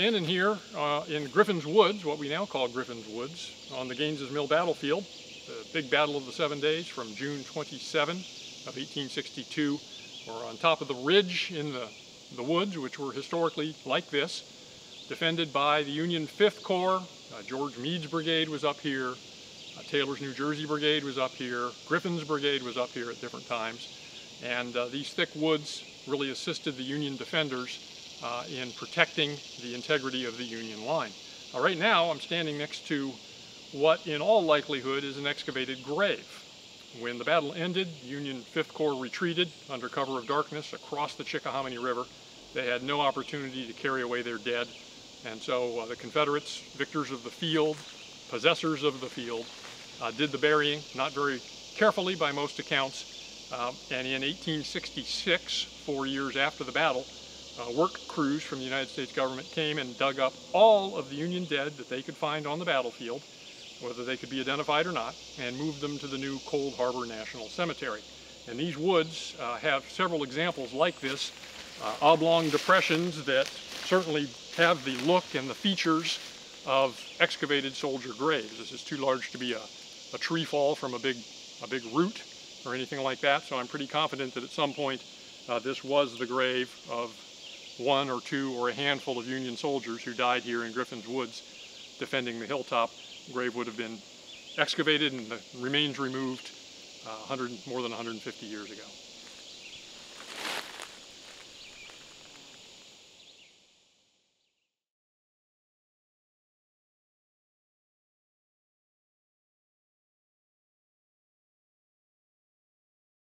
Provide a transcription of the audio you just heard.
standing here uh, in Griffin's Woods, what we now call Griffin's Woods, on the Gaines's Mill battlefield, the big battle of the seven days from June 27 of 1862. We're on top of the ridge in the, the woods, which were historically like this, defended by the Union 5th Corps. Uh, George Meade's brigade was up here. Uh, Taylor's New Jersey brigade was up here. Griffin's brigade was up here at different times. And uh, these thick woods really assisted the Union defenders uh, in protecting the integrity of the Union line. Now, right now, I'm standing next to what in all likelihood is an excavated grave. When the battle ended, Union 5th Corps retreated under cover of darkness across the Chickahominy River. They had no opportunity to carry away their dead, and so uh, the Confederates, victors of the field, possessors of the field, uh, did the burying, not very carefully by most accounts, uh, and in 1866, four years after the battle, uh, work crews from the United States government came and dug up all of the Union dead that they could find on the battlefield, whether they could be identified or not, and moved them to the new Cold Harbor National Cemetery. And these woods uh, have several examples like this, uh, oblong depressions that certainly have the look and the features of excavated soldier graves. This is too large to be a, a tree fall from a big, a big root or anything like that, so I'm pretty confident that at some point uh, this was the grave of one or two or a handful of Union soldiers who died here in Griffin's Woods defending the hilltop. the grave would have been excavated and the remains removed uh, 100, more than 150 years ago.